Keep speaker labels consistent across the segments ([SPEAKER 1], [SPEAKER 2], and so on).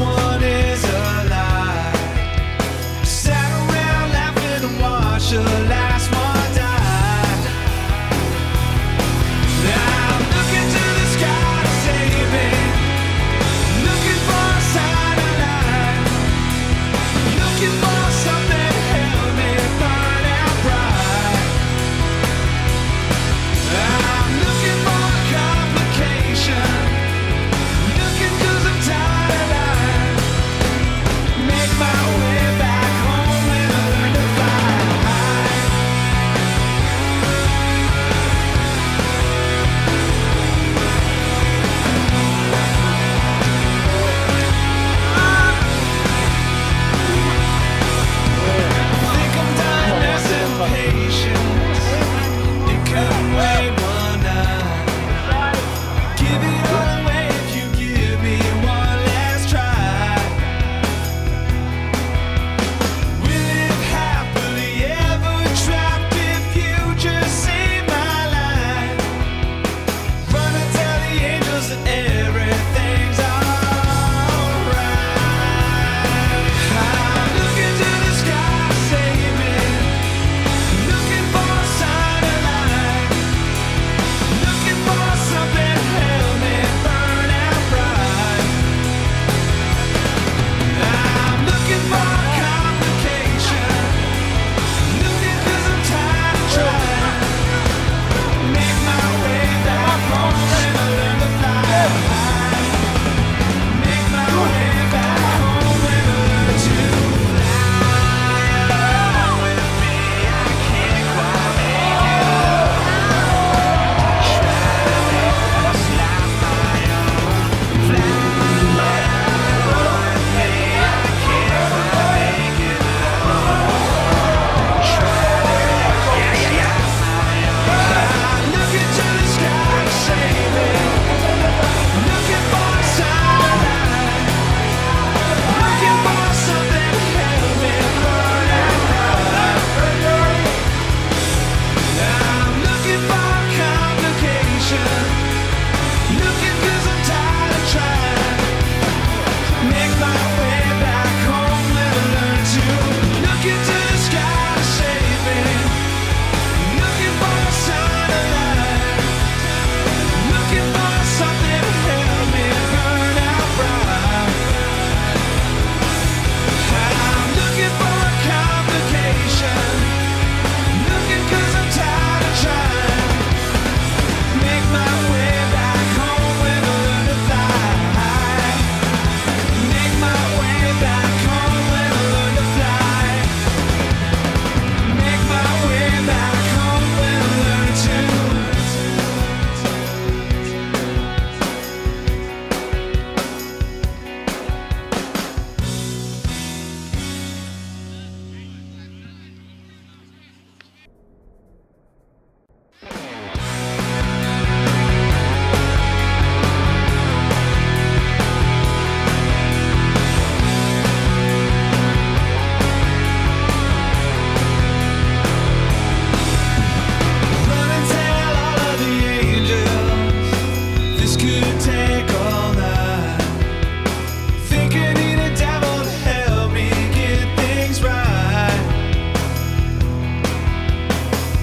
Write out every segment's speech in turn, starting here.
[SPEAKER 1] one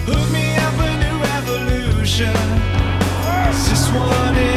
[SPEAKER 1] Hook me up a new revolution. Is this one is.